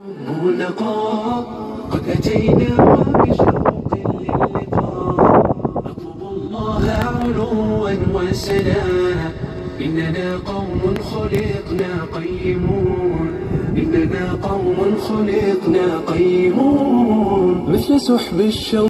لقاء قد أتينا بشوق للقاء. أطلب الله علوا وسنا إننا قوم خلقنا قيمون. إننا قوم خلقنا قيمون. مثل سحب الشوق